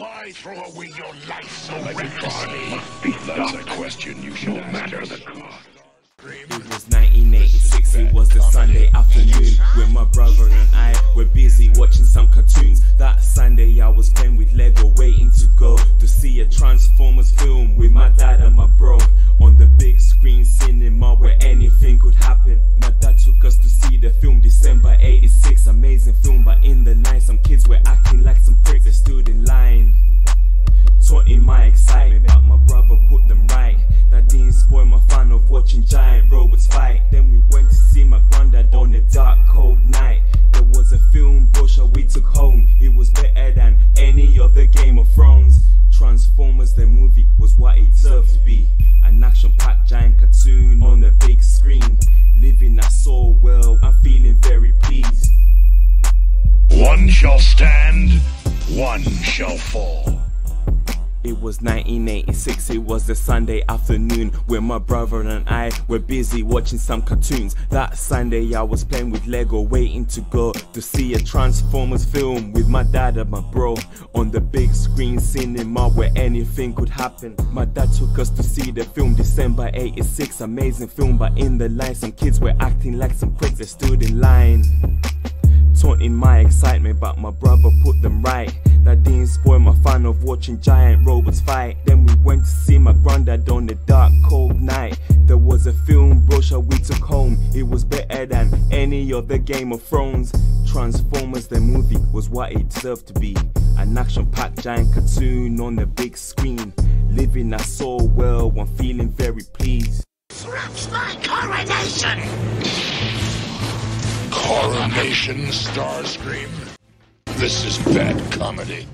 Why throw away your life so recklessly? That's a question you should no matter the cost. It was 1986, it was the Sunday afternoon When my brother and I Thrones Transformers the movie was what it deserved to be. An action-packed giant cartoon on the big screen Living I saw well, I'm feeling very pleased. One shall stand, one shall fall. It was 1986, it was a Sunday afternoon when my brother and I were busy watching some cartoons. That Sunday I was playing with Lego waiting to go to see a Transformers film with my dad and my bro on the big screen cinema where anything could happen. My dad took us to see the film December 86, amazing film but in the line some kids were acting like some pricks that stood in line taunting my excitement, but my brother put them right. That didn't spoil my fun of watching giant robots fight. Then we went to see my granddad on a dark, cold night. There was a film brochure we took home. It was better than any other Game of Thrones. Transformers the movie was what it deserved to be. An action-packed giant cartoon on the big screen. Living I saw well, I'm feeling very pleased. Disrupts my coronation! Coronation Starscream. This is bad comedy.